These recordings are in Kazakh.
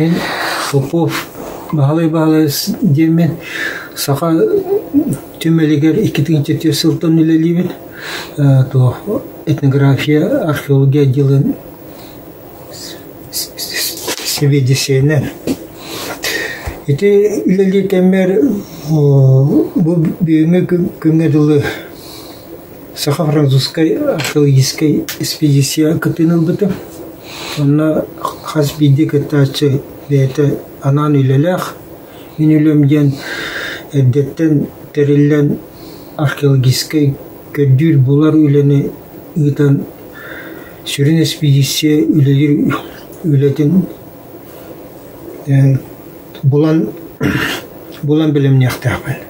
Мен Попов бағалай-бағалай демен сақа түмелегер 2003 сылтан үлелейбін. То этнография, археология делын себе десенен. Ити үлелей кәмер бұл бүйіңе күнгеділі сақа французской археологической экспедиция кытыныл бітім. Онна хас биди кытачы бейті анан үлелек. Мен үлемден әдеттен териллен археологической көддүр булар үлені ыытан сүрін экспедиция үлелер үлетін булан булан білім яқтақпын.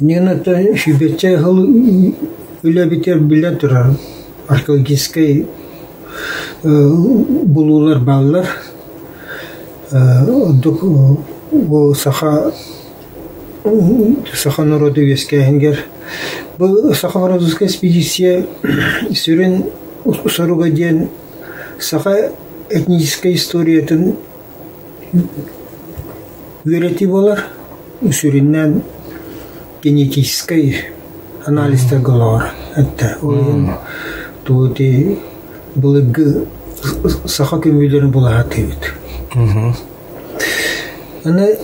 Нена то шибетче хыл үле битер биле турар. Булулар баллар. Дук саха саха народу вескенгер. Бұл саха народуская экспедиция сүрен соруга ден саха этническая историятын үйрети болар. Сүріннен генетический анализда голор. Это ойын туути булыгы саха көмүйлөрүн була хатыбыт. Аны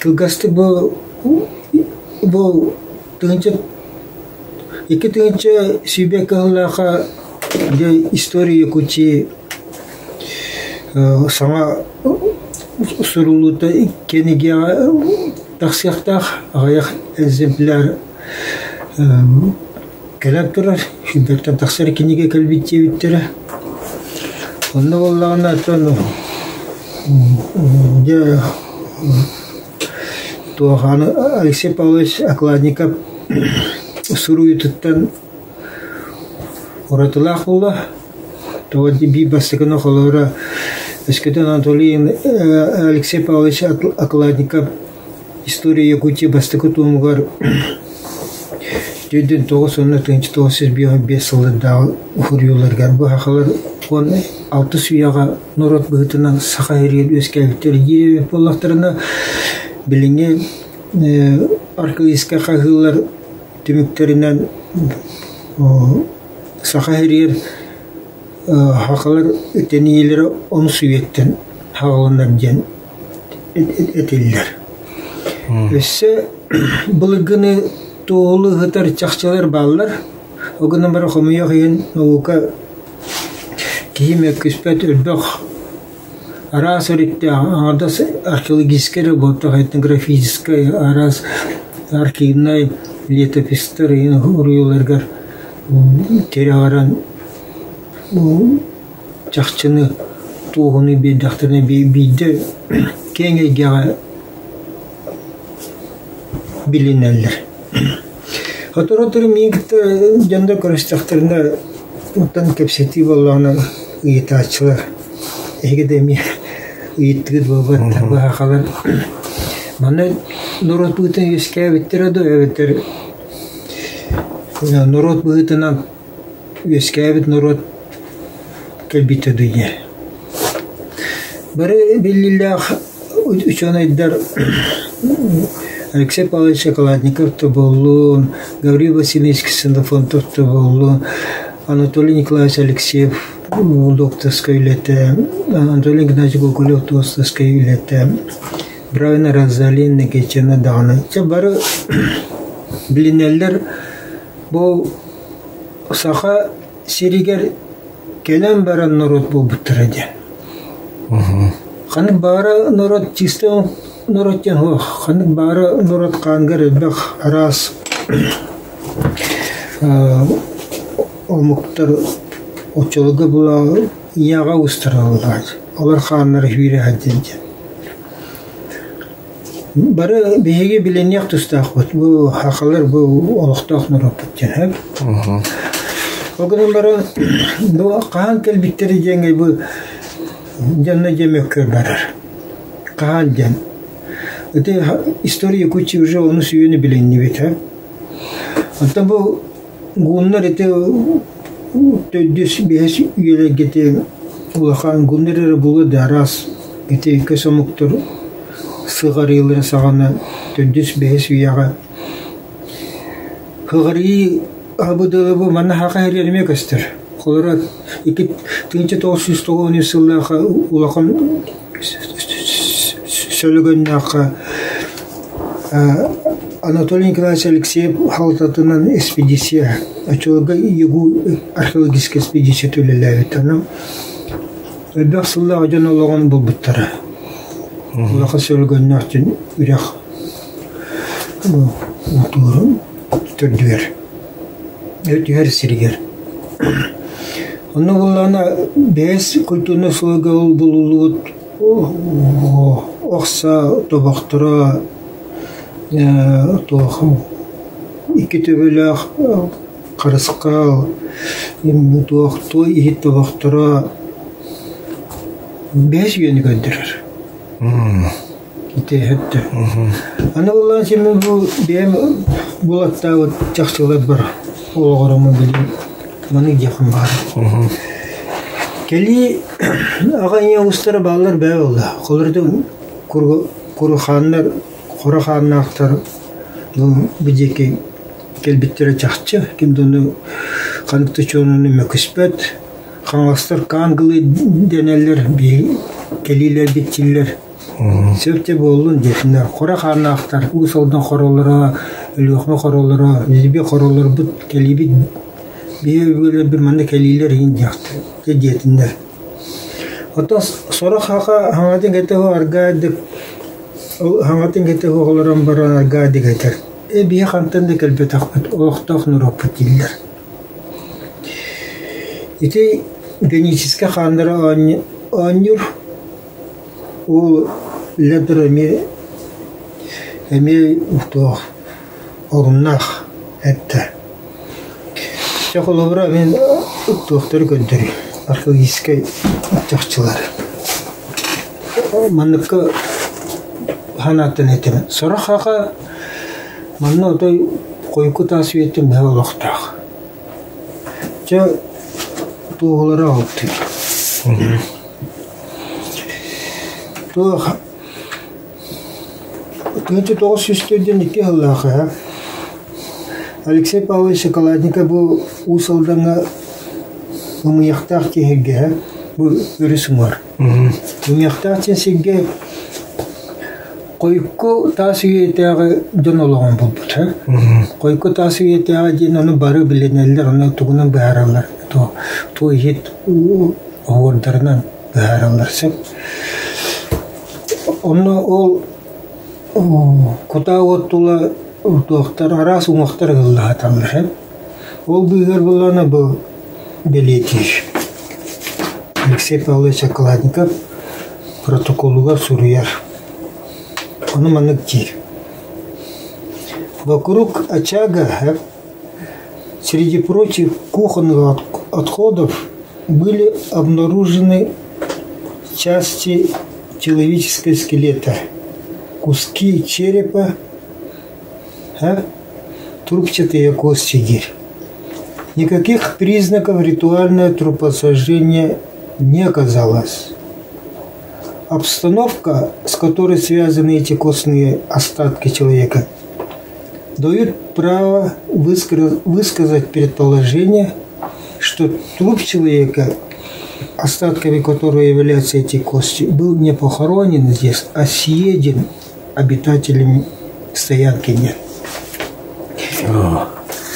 кылгасты бу тыгынча эки тыгынча сүйбек кыллаха де история кучи сама сурулута кенеге тахсияқтах аяқ экземпляр келеп турар шүбектен тахсар кенеге келбитте биттері онда боллагана тону де туаханы Алексей Павлович Окладников суруютуттан уратылах булла тоди би бастыгына холора Эскетен Анатолий Алексей Павлович Окладников история Якутии бастыкы туумугар Түйден тоғыз онна тыңчы тоғыз жүз бейон бес сылында хурюларгар бу хақалар он алты сүйяға норот бұғытынан сақа ерген өскәліктер ере болақтарына біліңе археологическа қағылар түміктерінен сақа ерген хақалар өтениелері он сүйеттен хағаланар ден этиллер өссө былыгыны тоолу хытар чахчалар баллар. Огына бара хомуя хыйын наука кийим өккүспөт өлбөх арас өритте ардас археологическая работа этнографическая арас архивный летопистер ин уруюларгар терягаран чахчыны туғыны бейдақтарына бейді кеңейге билинеллер. Оторотыр мигт жанда көрөстөктөрүнө уттан кепсети. Эгеде ми ыйттыгы болбат бахалар. Мана норот бутын эске биттер да эбеттер. Норот бутынан эске бит норот келбите дүйе. Бары айдар Алексей Павлович Шоколадников то болу, Гаврий Васильевич Ксенофонтов то болу, Анатолий Николаевич Алексеев докторской үлете, Анатолий Геннадьевич Гогулев докторской үлете, Бравина Разалин некечені дағаны. Че бары білінелер бұл саха сиригер келен баран народ бұл бұттырады. Ханы бары народ чисто нуроттен хо ханы бары нурот кангар бах арас омуктар очолга була яга устаралгат олар ханнар хүйре хадденде бары беге биленяк тустак бут бу хакалар бу олуктак нурот буттен хеп Огынан бары бу каан келбиттери жеңгей бу жанна каан жан Это история кучи уже он сүйені білен не бет, а? Ата бұл гуннар это төддес бес үйеле гете улахан гуннар булы да раз. Ити көсөмуктур сыгарыйлары сагана төндүс бэс уяга хыгарый абыдылыбы манна хака херелеме көстөр холора ики тыгынчы тогуз жүз сыллаха улакан сөйлөгөннака Анатолий Николаевич Алексеев халтатынан экспедиция очолга югу археологическая экспедиция төлеләбит анам Өбәк сылла аҗан олаган булбыттара. Улаха сөйлөгөннәр өчен үрәх. Бу утурын төрдүер. Өтүер сиригер. Оны буллана бес культурны сылга ул булулут. Окса тобактыра тоохым икки төбөлөк карыскал туохту ихит тобактыра беш үйөні көндірір ите хетті аны булан семе бу бем булатта вот жакчылар бар. Олгорому билим маны жакын бар. Кели агайя устары балалар бә болду колорду куруханнар куруханнактар бу бидеки келбиттере жакчы кимдону каныкты чонуну мөкүспөт қаңластар каңгылы денелер келилер биттилер сөпте болун детинер кора ханактар усалдан хоролора өлөкмө хоролора зиби хоролор бут келиби бие бир манда келилер ин жакты же детиндер ото сора хака хаңатын кете хо аргадык хаңатын кете хо олорон баран аргадык айтар э бие хантан да келбет ахмет охтох нуроппут диллер ити генетическа хандыра аннюр ол ледер эме эме то оруннах Чахоловра мен доктор көндөрү археологический жакчылар маныкы ханатын этемен сорахака манна отой койку тасуеттен бе олохтах жа туғылары алыпты тоғыз жүздерден iki жыллаха Алексей Павлович Шоколадника бу усалдаңа умыяқтақ тегеге бу үрісің бар. Умыяқтақ тенсеге койку тасы етеғі дөн олаған бұл бұт. Койку тасы етеғі ден оны бары біленелер, оны туғынан бәралар. Ту ет оғырдарынан бәралар сеп. Оны ол кута оттула туақтар арас умақтар ғылда аталыр. Ол бұйғыр бұланы бұл белетиш. Алексей Павлович Окладников протоколуга суруяр. Он маныкти. Вокруг очага среди прочих кухонных отходов были обнаружены части человеческого скелета, куски черепа, а? трубчатые кости. Никаких признаков ритуального трупосожжения не оказалось. Обстановка, с которой связаны эти костные остатки человека, дает право высказать предположение, что труп человека, остатками которого являются эти кости, был не похоронен здесь, а съеден обитателями стоянки нет.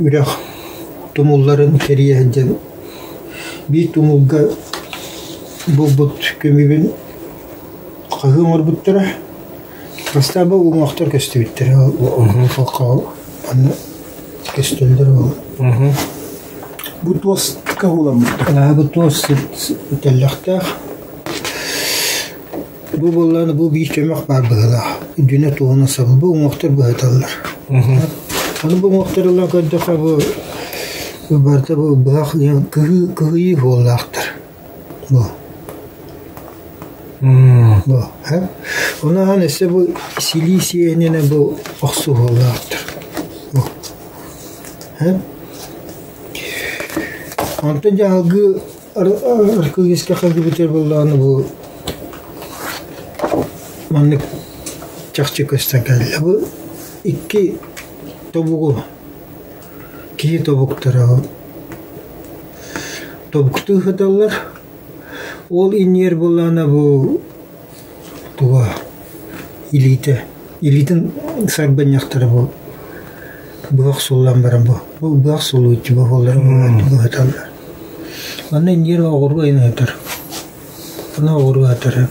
ürek tumulların keriye hence bir tumulga bu but kömübün kahım var buttura Hasta bu umaktar köstü bittir. O faqa bana köstüldür o. Bu toz kahula mı? Ana bu toz tellehtah. бу болланы бу бийик чөмөк бар быгыла дүнө туона сабы бу уңоктор быгыталлар аны бу уңоктор көдөка бу бу барда бу бак кыгы кыгы боллактыр бу бу ха онан эсе бу силисиянене бу оксу боллактыр бу ха Антон жаңағы аркылгиске хагы битер болланы бу маннык чакчы көстөн келди бу икки тобугу кии тобуктары тобукту хаталлар ол инер болланы бу туга илите илитин сарбаньяктары бу буак суллан баран бу бу буак сулуучу бу боллар бу хаталлар Аны нир огурга инатар. Аны огурга атар.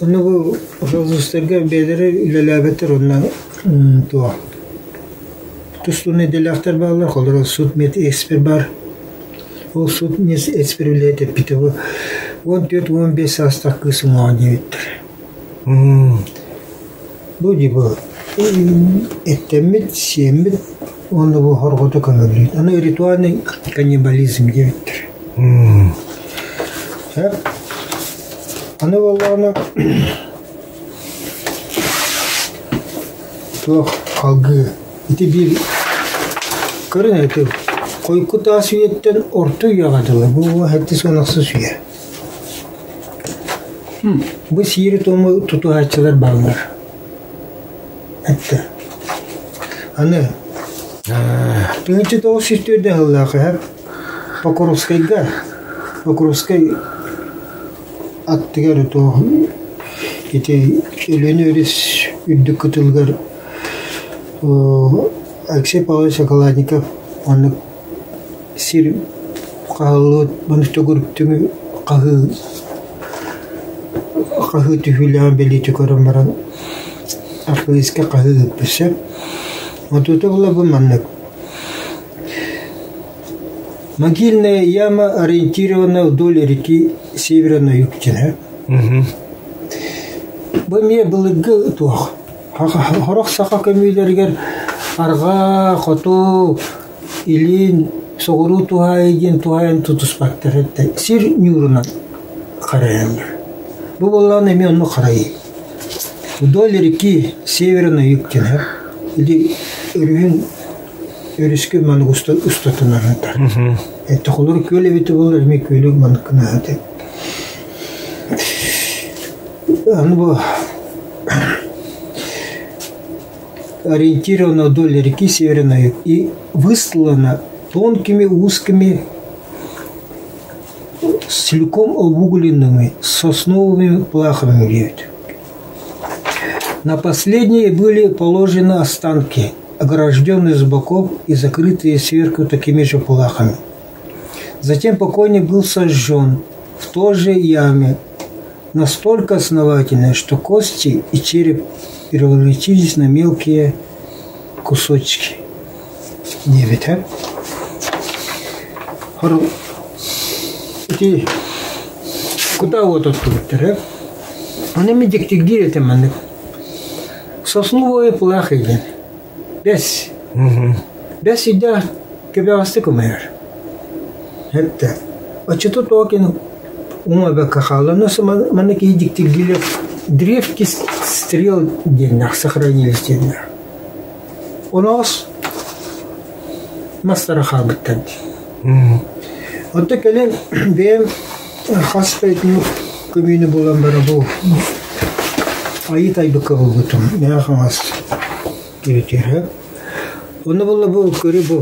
Аны бу жолдустарга бедере үлеләбетер онна туа. Тустуны делахтар балар холдыр суд мет экспер бар. Ол суд мет экспер үлете бите бу 14-15 астак кысым агевиттер. Бу ди бу эттемит, семит, оны бу хоргота көмөлүйт. Аны ритуальный каннибализм дебиттер. Hep. bir kırın eti koyku da süyetten ortu yağadılar. Bu hepsi sonaksı süye. Hmm. Bu sihir tomu tutu haçılar bağlar. Hatta. Anı. Tınıcı da o sütü de hıllakı hep. Pakorovskay gar. Pakorovskay attıgar to. Iti elini öyle üddü kıtılgar Алексей Павлович Шоколадников оны сир каалыт буну төгүрүптүңү кагы кагы түхүлән бели түкөрөн баран архивистке кагы өппесе Отута була бу маннык Могильная яма ориентирована вдоль реки севера на юг Чена. Бөме былыгы туах. Хорох саха көмүйлергер арга хоту илин соғыру туһайын туһайын тутуспактар этте сир нюрунан караяндар бу боллан эми онну вдоль реки юг Чена. или өрүн өрүскө маны устатынарындар это холор көле бите болор эми көлө маныкына аны бу ориентировано вдоль реки Северной и выстлана тонкими узкими целиком обугленными сосновыми плахами. На последние были положены останки, огражденные с боков и закрытые сверху такими же плахами. Затем покойник был сожжен в той же яме, настолько основательной, что кости и череп превратились на мелкие кусочки. Не ведь, а? Хор... Эти... Куда вот оттуда, а? Они мне диктигири там, они... Сосновые плахи, без. Без идя, кебе астыкумер. Это. А что токин ума бе кахала, но сама мана ки диктигири древки стрел дельных сохранились дельных. У нас мастера хабыттан. Вот так элен бем хаспайтну көмүйүнү болан бара бу айыт айбыкка болбутум мен хамас киритер Оны болла бу көрү бу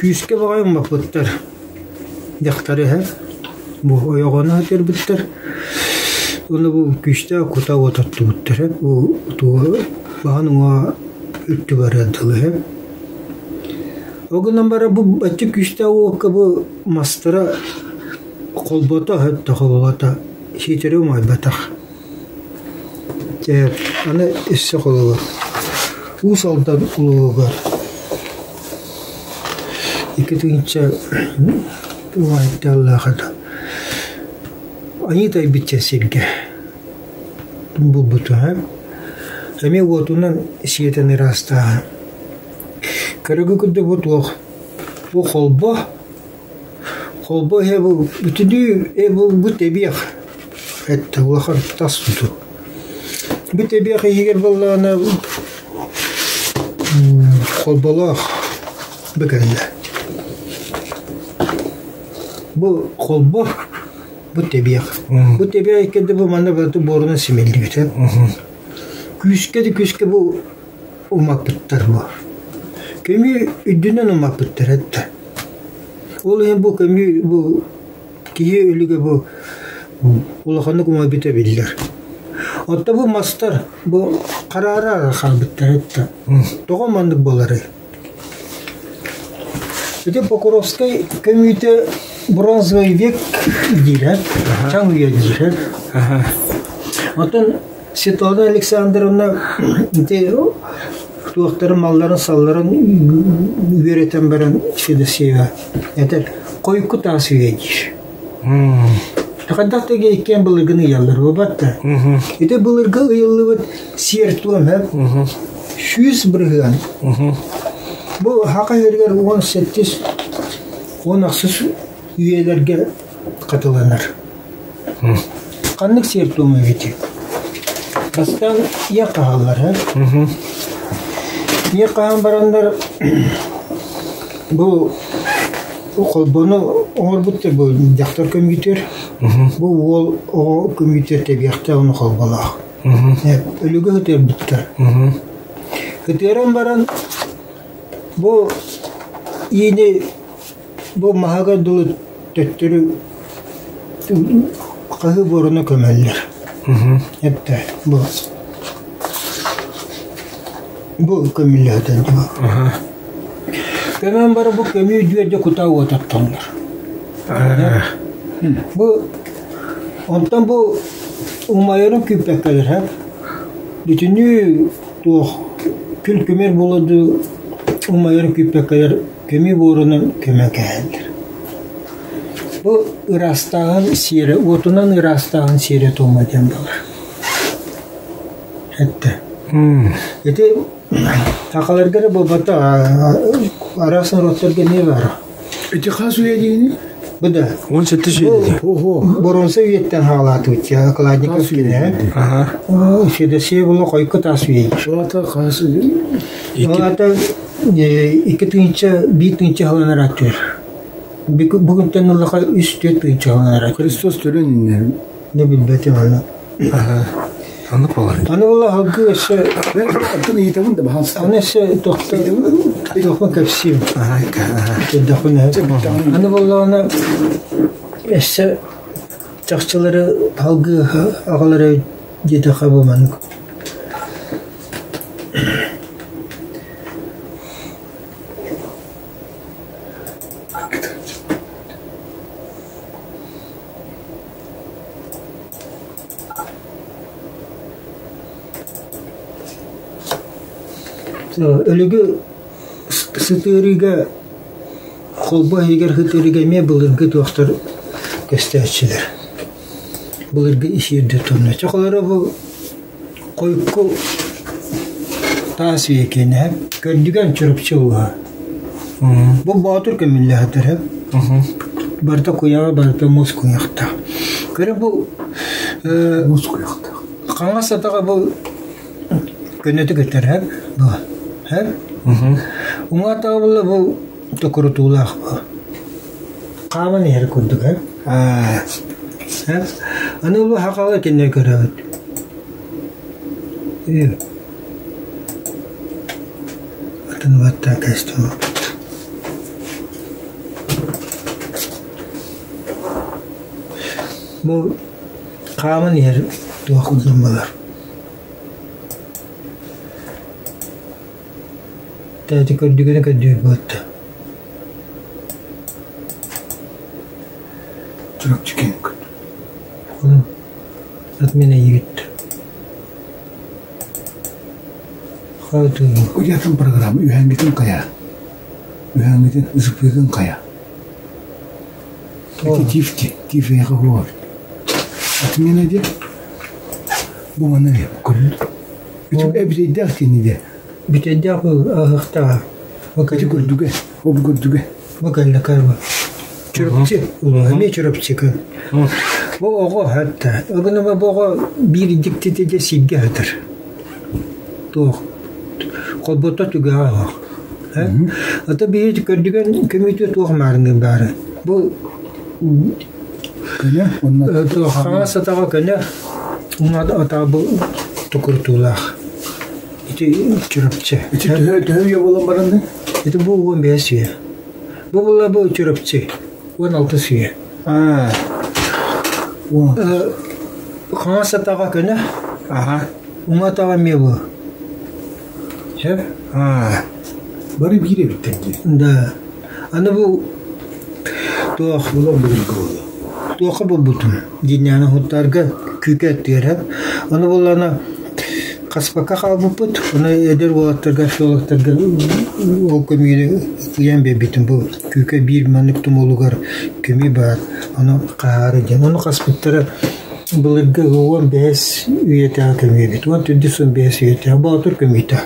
күйүскө багайын мапыттар дяхтары ха бу хатер биттер Оны бу күштә кута отатту биттер бу ту баганыңа үттү барадылы ха Огынан бара бу бачы күштә о бу мастера колбота хатта колбота хитере май батах Тер аны иссе колова Ус алдан Ике түйінче Уайтты Аллахата Они тай битче сирге булбуту ха эми отунан сиетен ырастаа кырыгы күдө бутуох бу холбо холбо хе бу бүтүдү э бу бу тебиях это улахан тас туту бу тебиях егер боллана холболох бекелле бу холбо бу тебиях бу тебиях кеде бу манда бату боруна симелди бите күскө де күскө бу умакпыттар бу көмү үдүнөн умакпыттар этте ол эми бу көмү бу кие өлүгө бу улаханы кума бите биллер отто бу мастар бу караара халбыттар этте того мандык болары Эти Покровской комите бронзовый век чаң үйе дирет. Отын Светлана Александровна те туақтарын малларын салларын үйретен баран Федосеева. Это койку тас үйе диш. Тақадақ теге еккен былыргыны яллар бабатта. Это былыргы ыйылы вот сертуан, ха? Шүйіз біргіған. Бұл хақа ергер 18 он ақсыз үйелерге қатыланар. Қанық сертуан өйті. Бастан я қағалар, ха? Я қаған барандар бұл қолбоны оңыр бұттыр бұл жақтар көмгітер. Бұл ол оғы көмгітер тебияқта оны қолбалақ. Өлігі өтер бұттыр. Көтерен баран дұлы төттірі қағы борына көмәлілер. Әтті бұл бұл онтан бұл умайырын күппәккәлер һәм бүтүнү туох күл көмер болады умайырын күппәккәлер көмі борунан көмәкәлдер. Бұл ырастаған сире, отунан ырастаған сире томаден болар. Әтті. Эти такаларга бұл бата арасын роттарга не бар? Эти хас уедини? Бұда. 17 şey dedi. Ого. Боронса үйеттен халаты өтчі, Кладников келе. Ага. Шедесе бұл қойқы тас үйей. Şurada hası iki тыйынча, bir тыйынча халанар атыр. Бүгін тәніліға үш төрт халанар атыр. Hristos törenler. Не білбәтім аны. Anlık var. Аны бұл хагы adını iyi tamam da bahas. аны тоқын көпсейм. Aha. Aha. Дәхүн Аны бұл аны халгы ағалары деді қабылманы. Өлігі сытырыға қолба егер хытырыға ме бұлырғы туақтар көстәчілер. Бұлырғы ишерді тұрны. Чақылары бұл қойқы тас екені әп, көрдіген чұрыпчы ұға. Бұл батыр көмілі хатыр әп. Барта куяға барта мұз куяқта. Көрі бұл Muz koyakta. қаңға сатаға бұл көнеті көтер әп. Бұл. Әп. Уңа табылы бұл. Қамын ер күндік әп. Әп. Аны бұл. Е. Атын ватта кәстім. Бұл қамын ер болар. Tadi kau juga nak dua bata. Çok çıkın kut. Oğlum. Atmine yigit. Kavtu. Uyatın programı ühengitin kaya. Ühengitin zıpıdın kaya. Peki tifti. Tifti yaka huvar. Atmine de. Bu bana ne yapıyor? Bütün ebzeydi aktini de. Ата көне ата тукуртулах. Ити чүрөпче. Үчү төө төө я болон баранды. Это был он без сүйе. Бұл была бұл чүріпчі. Он алты сүйе. А. О. Хана сатаға көне, уңа ме? А. Бары бире. Да. Аны Булан. Диняны күке түйеріп. Аны бұл қалып бұт. Аны едер болаттарға, шолақтарға ол көмейді ұян бебетін бұл күке бір мәніктім олуғар көмей бар. Аны қағары ден. Оны қаспыттары бұлырға оған бәс үйетіға көмей бет. Оған түнді сон бәс үйетіға бағытыр көмейті.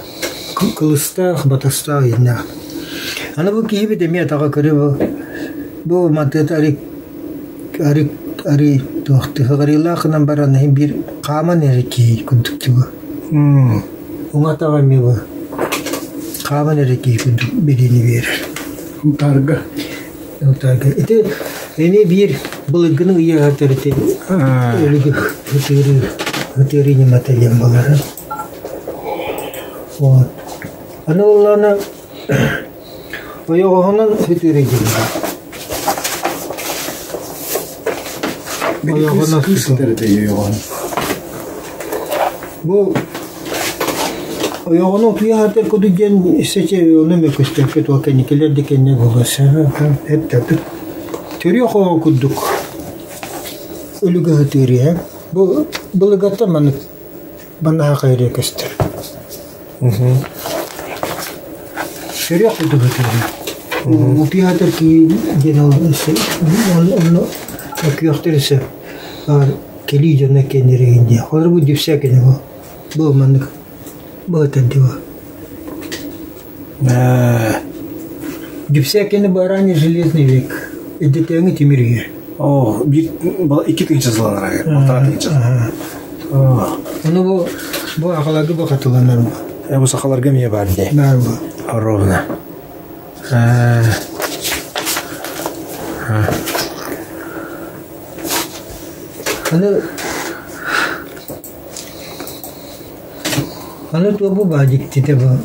Кылыстақ, батастақ едінақ. Аны кейбі деме атаға көрі бұл. Бұл матыт арик арик ари тоқты ғарилақынан бараны бір қаман әрекей күндікті бұл. Мм. Уңатаға ме бұл. Қаман әрекей күндік берені берір. Тарга. Өлтәге. Ите эми бир былыгыны уя хатырты. А. Өлүгү хатыры хатыры не маталем балары. Вот. Аны улланы оягынан хатыры дилер. Бир Оягынан кыз кыз оягынан туя хатыр коду ген сече оны мекөстө кет ваканикелер декенне болгоса. Хетте бит. Төрү хоо кудук. Өлүгө хатыры. э? Бу былыгата маны бана кестер. Мгм. Шеря кудук хатыры. Упи хатыр ки генал се. Он он окюхтерсе. Ар кели жана кенерегинде. Холор бу дипсе кене бу. Бу маны бу тадди бу. А. Дипсякины баране железный век. Эдетеңи темирге. О, бир бала iki тыгынча зыланар. Ата тыгынча. О. Оны бу бу акалагы бу катыланар бу. Я бу сакаларга мия бар ди. Бар бу. Ровно. Аны Аны то бу бадик тите бу.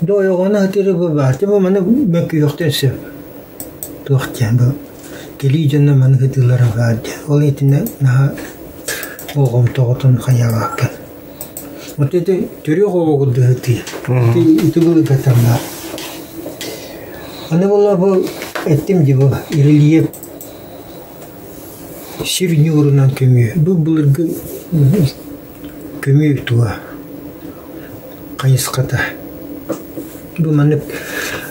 До йогона хатыры бу бар. Те бу маны мөккү йоктенсе. Тохтян бу. Кели жанна маны хатылара бар. Ол итине на огом тоготун хаягак. Вот это төрө гого дыты. Ти иту бу катамна. Аны була бу эттим ди бу ирилиеп сир нюрунан көмү. Бу булыргы көмү туа. Кайыската. Бу манып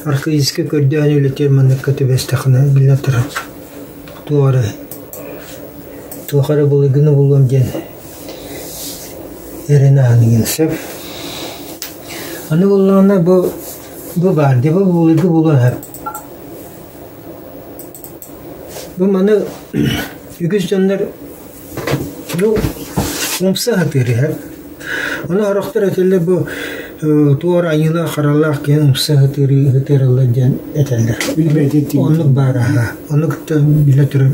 аркаизке көрдөөн үлетер манып көтөбестахына билетер. Туары. Туахары булыгыны булган ден. Эрена анын сеп. Аны булганда бу бу бар, де бу булыгы булган хеп. Бу маны үгіз жандар бу умса хатыры хеп. Аны арактар этелер бу туар айына каралах кен умса хатыры хатырылы ден этелер. Билбейт Onu бар аха. Onu кытта билетер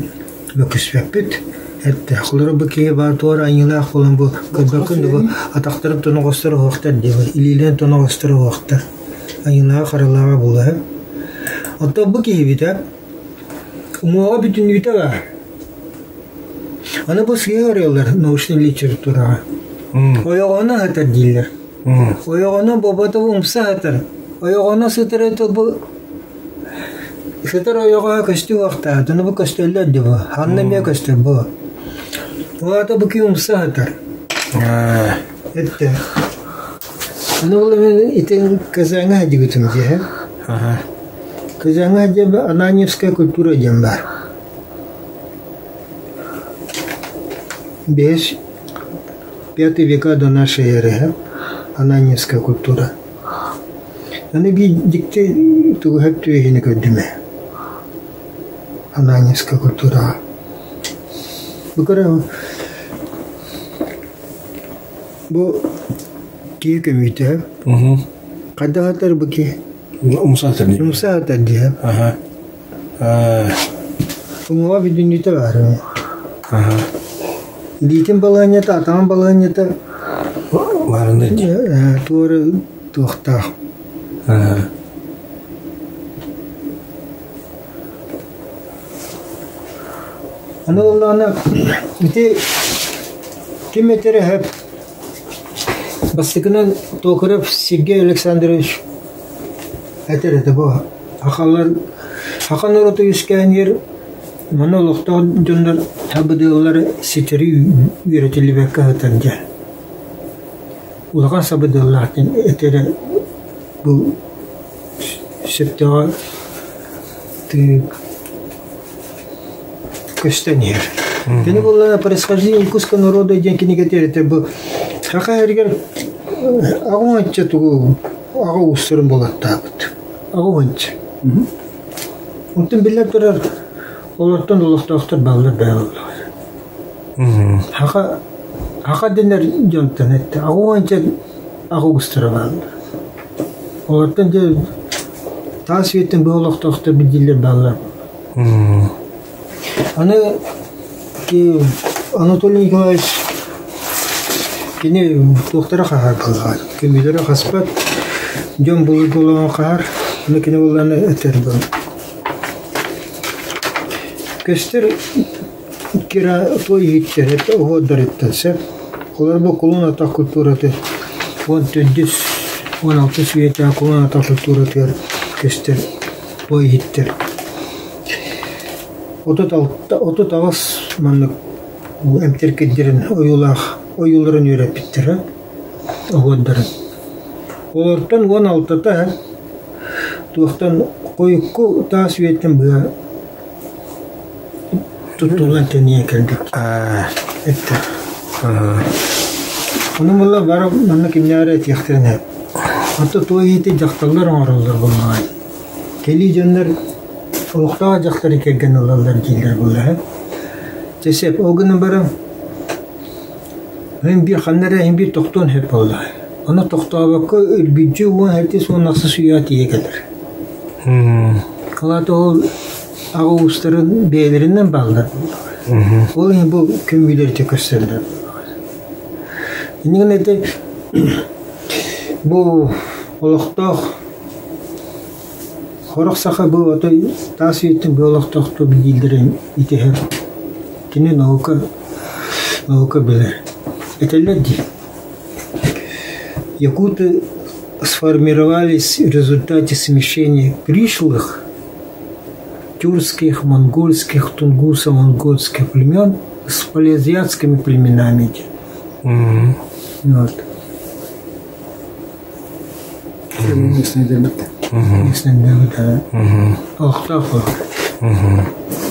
бөкүспеппит. Этте хулары бу кие бар туар айына бу көбөкүн бу атактырып тону диби. Илилен тону гостыр вакыттар. Айына була. Ото бу кие бите. Умуга бүтүн үтө бар. Аны бу сыйыр научный литература. Оягона бабата умса хатар. Оягона сытыр ояга көстү вакта, туну бу көстөллөр дибу. Ханна ме көстө бу. Уата бу ки умса хатар. А. Этте. Бул мен итен казаңа дигитим же. Казаңа же ананевская культура дем бар. Беш пятый века до нашей эры, ха? Ананьевская культура. Би дикте тугу хеп түйехини көддүмө. Ананьевская культура. Бу кара бу кие көмүйтө. Мгм. Кадагатар бу ки. Умсатыр не. Юмса атадди. Ага. А, Уңга бидүнүтө бар. Ага. Литин баланята, атан баланята Барында туары туохта. Ага. Аны ол аны ити ким етере хеп бастыкынан Токарев Сергей Александрович әтер эте бу акаллар акан орото юскән ер Мана лохта жондар сабыдылар ситери үйретили бекка хатанга. Улаган сабыдыллартын этере бу септега ты көстенер. Кені бұл происхождение куска народа ден кені кетер это бу хака ергер агуанча тугу агу устырын болат табыт. Агуанча. Онтын билер турар олардан улуктактар балдар бәллар. Мгм. Хака хака денер жонтан этти агуанча агу устыра балдар. Олардан же тас еттен бұл улуктактар бидилер балдар. Мгм. Аны Анатолий Николаевич кини доктора хахар кылган. Кемилere хаспат жон булу болгон кар. Аны кини буланы этер бул. Көстер кира той хиттер это огоддар ettelse. Олар бу кулун ата культураты. Он төддүс 16 света кулун ата культураты көстер той хиттер. Отут агас маннык эмтеркеддерин оюлах оюларын үйрәп биттер. Огоддарын. Олардан 16-та туохтан койку таас үйеттен быа тения келдик. А, Этте. ага. Оны мулла барып манны кимнәре тихтерне. Аты той ити жакталар оңороллар булмай. Кели жондар Олуқтаға жақтар келген олалар келдер бұлар. Тесеп, оғыны барам. Мен bir ханнара hem bir тоқтон hep тоқтабаққа үрбиджі уан әртес уан нақсы суя тие келер. Мгм. Қалаты Ağustos'un beylerinden bağlı. Ол енді бұл көмейлерде көрсетілді. Енді ғанайды бұл олықтық қорық сақа бұл отой тас еттің бұл олықтықты білдірін етехер. Кені наука, наука білер. Этелерді. Якуты сформировались в результате смещения пришлых – тюркских, монгольских, тунгусов, монгольских племен с полиазиатскими племенами. Mm-hmm. Вот. Mm-hmm. Mm-hmm. Mm-hmm. Mm-hmm.